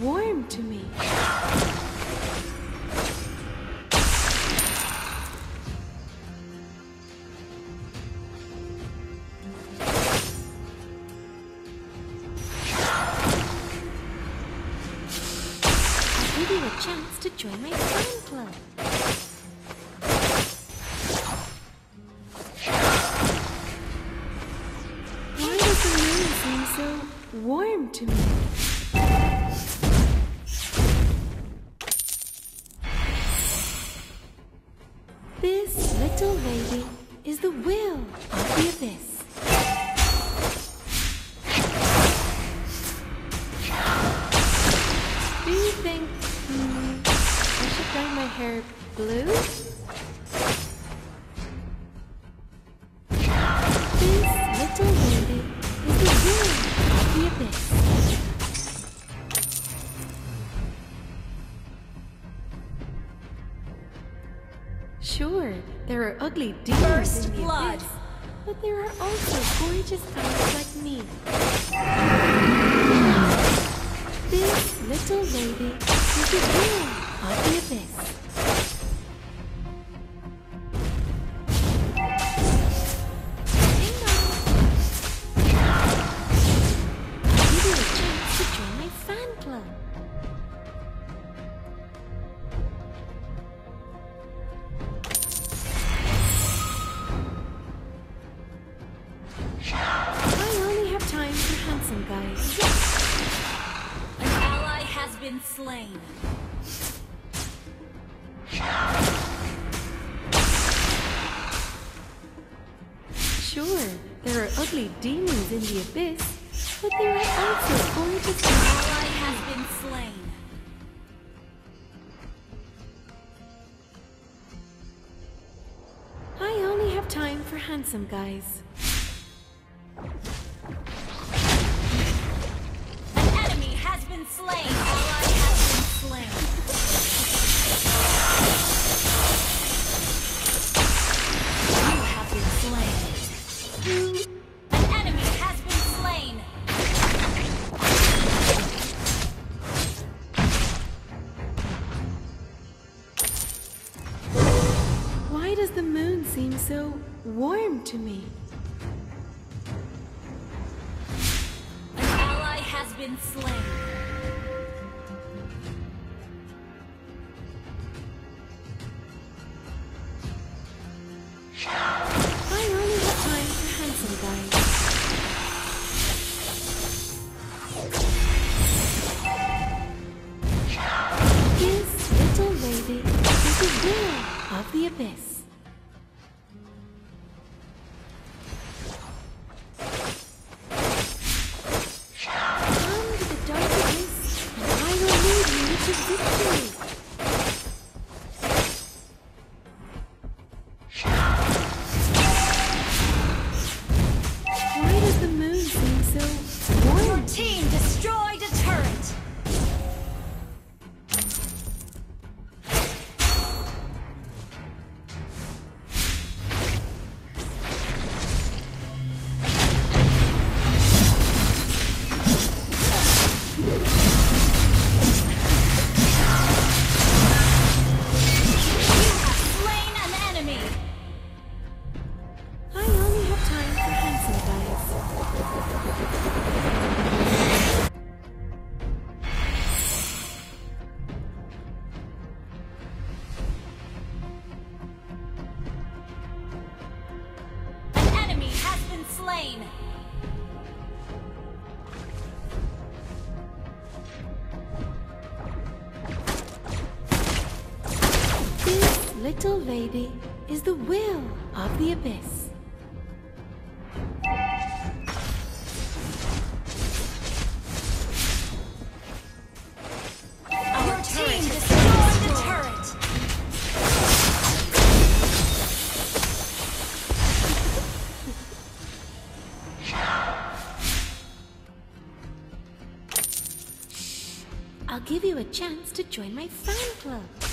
Warm to me? To join my club. Why does the moon seem so warm to me? Sure, there are ugly demons First in the blood. abyss, but there are also gorgeous eyes like me. This little lady is the will of the abyss. Been slain. Sure, there are ugly demons in the abyss, but there are also gorgeous ally has been slain. I only have time for handsome guys. Warm to me? An ally has been slain. I only have little lady is the will of the abyss. Our team destroyed the turret. I'll give you a chance to join my fan club.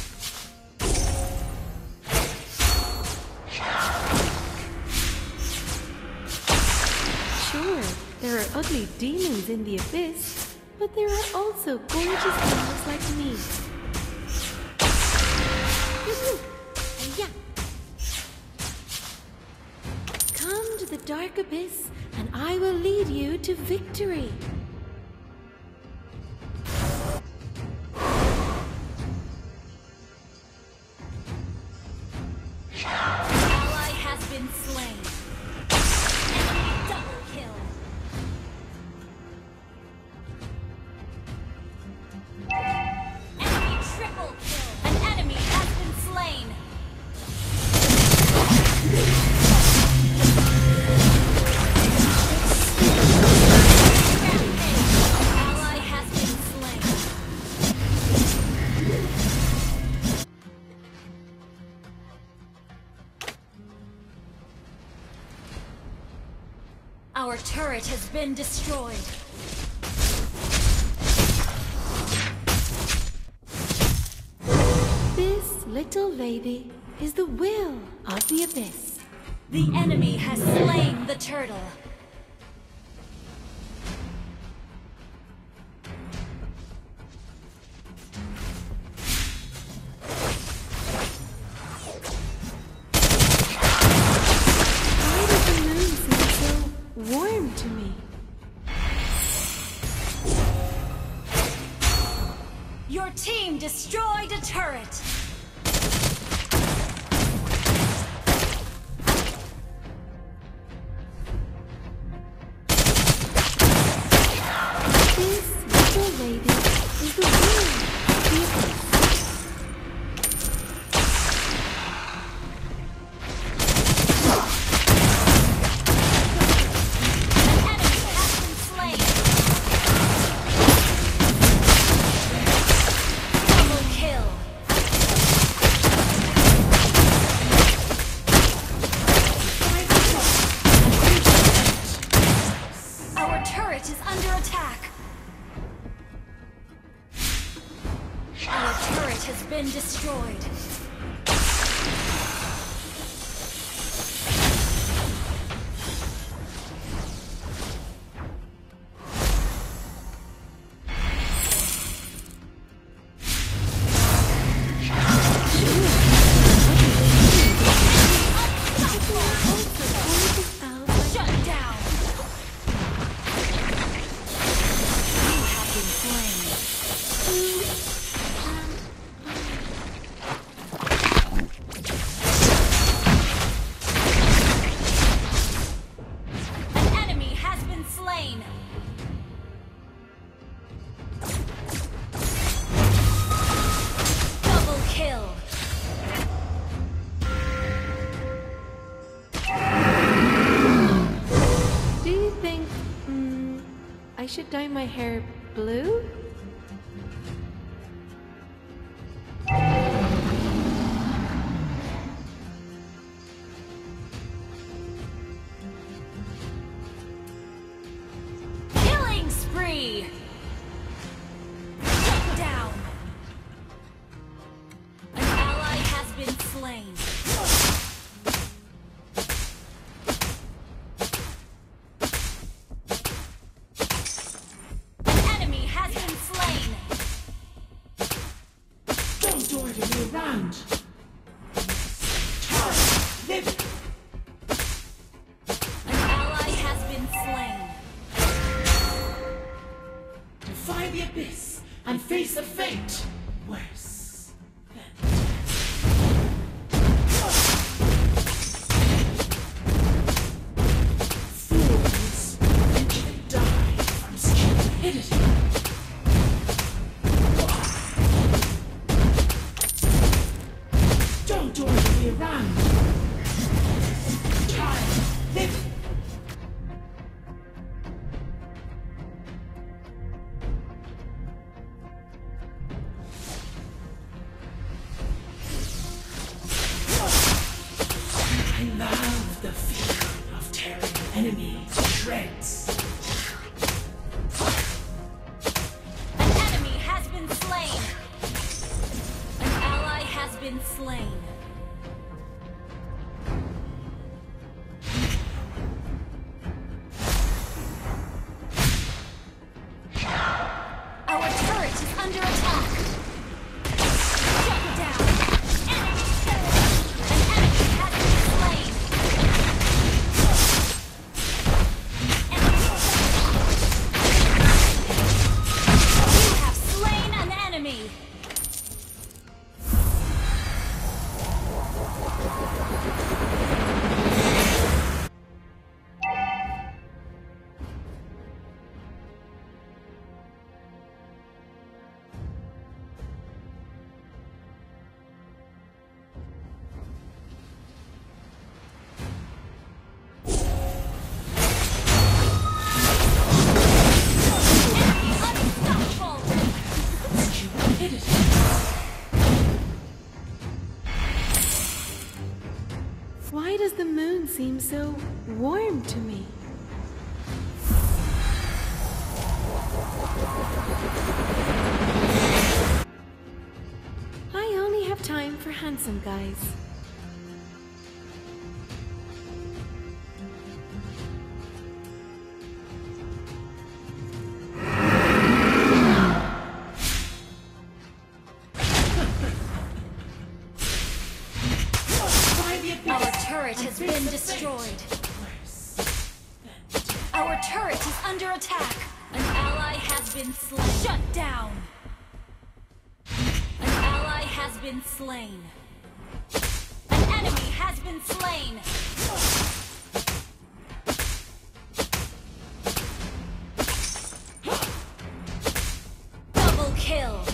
Sure, there are ugly demons in the abyss, but there are also gorgeous girls like me. Come to the dark abyss, and I will lead you to victory. Ally has been slain. Our turret has been destroyed. This little baby is the will of the abyss. The enemy has slain the turtle. Destroyed a turret. Charge. An ally has been slain. Defy the abyss and face a fate I love the feeling of tearing enemies to shreds. An enemy has been slain. An ally has been slain. Why does the moon seem so warm to me? I only have time for handsome guys. has been destroyed. Our turret is under attack. An ally has been slain. Shut down. An ally has been slain. An enemy has been slain. Double kill.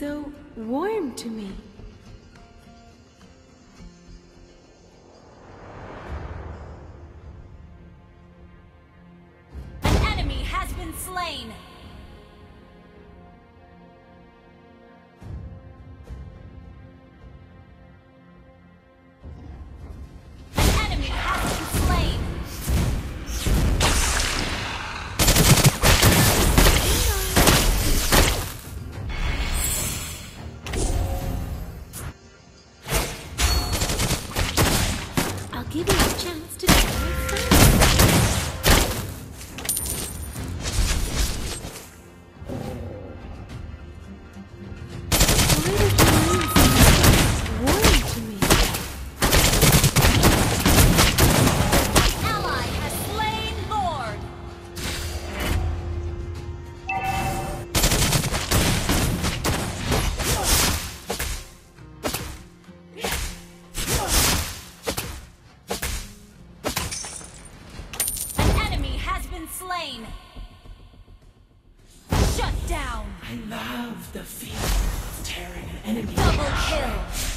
so warm to me. I love the feeling of tearing an enemy. Double kill.